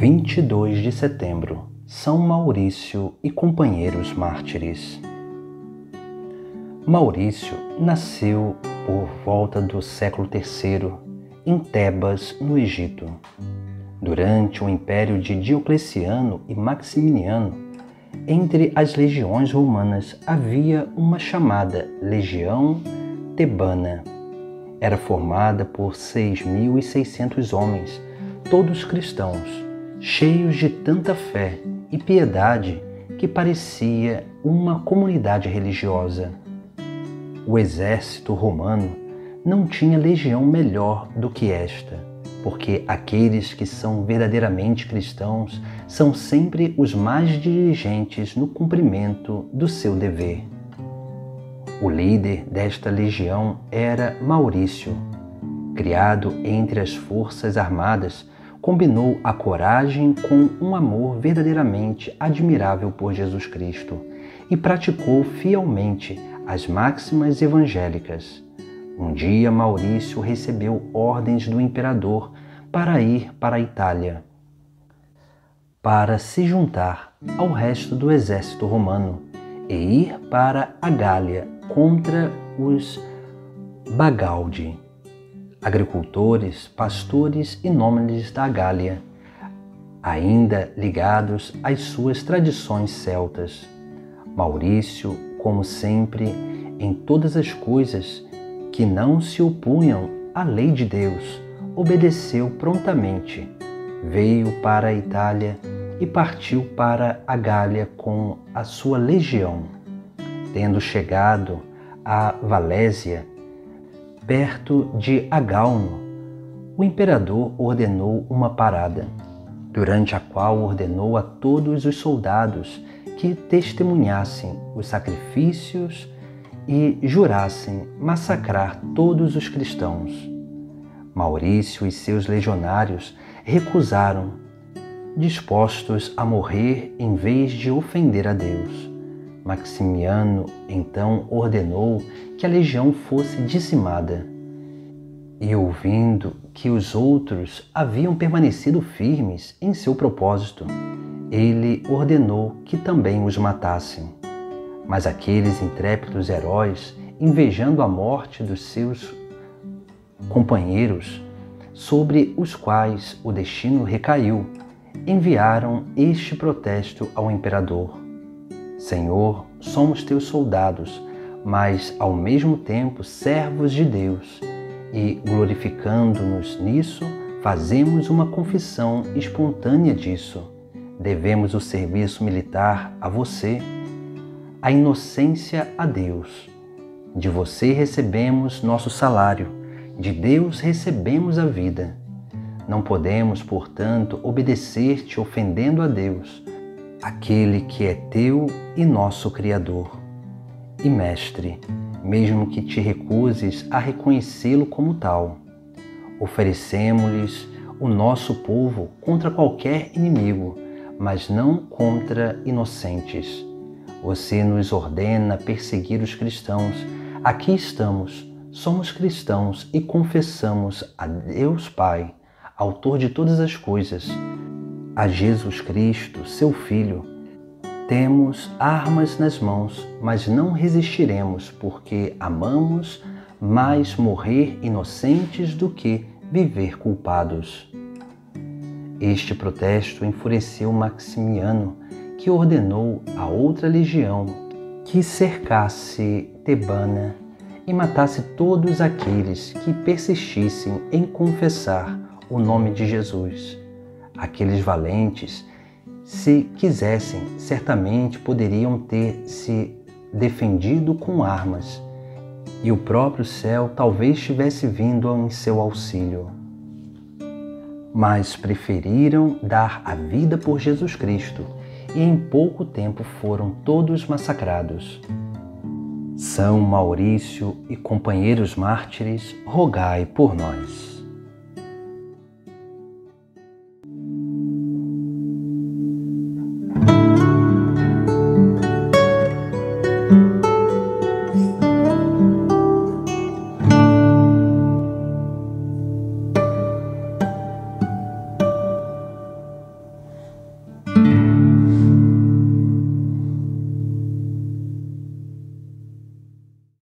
22 de setembro, São Maurício e companheiros mártires. Maurício nasceu por volta do século III em Tebas, no Egito. Durante o império de Diocleciano e Maximiano, entre as legiões romanas havia uma chamada Legião Tebana. Era formada por 6.600 homens, todos cristãos cheios de tanta fé e piedade que parecia uma comunidade religiosa. O exército romano não tinha legião melhor do que esta, porque aqueles que são verdadeiramente cristãos são sempre os mais diligentes no cumprimento do seu dever. O líder desta legião era Maurício, criado entre as forças armadas combinou a coragem com um amor verdadeiramente admirável por Jesus Cristo e praticou fielmente as máximas evangélicas. Um dia, Maurício recebeu ordens do imperador para ir para a Itália, para se juntar ao resto do exército romano e ir para a Gália contra os Bagaldi agricultores, pastores e nômades da Gália, ainda ligados às suas tradições celtas. Maurício, como sempre, em todas as coisas que não se opunham à lei de Deus, obedeceu prontamente. Veio para a Itália e partiu para a Gália com a sua legião. Tendo chegado a Valésia, perto de Agalno, o imperador ordenou uma parada, durante a qual ordenou a todos os soldados que testemunhassem os sacrifícios e jurassem massacrar todos os cristãos. Maurício e seus legionários recusaram, dispostos a morrer em vez de ofender a Deus. Maximiano então ordenou que a legião fosse dizimada. E ouvindo que os outros haviam permanecido firmes em seu propósito, ele ordenou que também os matassem. Mas aqueles intrépidos heróis, invejando a morte dos seus companheiros, sobre os quais o destino recaiu, enviaram este protesto ao imperador Senhor, somos teus soldados, mas ao mesmo tempo servos de Deus, e glorificando-nos nisso, fazemos uma confissão espontânea disso. Devemos o serviço militar a você, a inocência a Deus. De você recebemos nosso salário, de Deus recebemos a vida. Não podemos, portanto, obedecer-te ofendendo a Deus aquele que é teu e nosso Criador e Mestre, mesmo que te recuses a reconhecê-lo como tal. Oferecemos-lhes o nosso povo contra qualquer inimigo, mas não contra inocentes. Você nos ordena perseguir os cristãos. Aqui estamos, somos cristãos e confessamos a Deus Pai, Autor de todas as coisas a Jesus Cristo, seu Filho, temos armas nas mãos, mas não resistiremos, porque amamos mais morrer inocentes do que viver culpados. Este protesto enfureceu Maximiano, que ordenou a outra legião que cercasse Tebana e matasse todos aqueles que persistissem em confessar o nome de Jesus. Aqueles valentes, se quisessem, certamente poderiam ter se defendido com armas, e o próprio céu talvez tivesse vindo em seu auxílio. Mas preferiram dar a vida por Jesus Cristo e em pouco tempo foram todos massacrados. São Maurício e companheiros mártires, rogai por nós.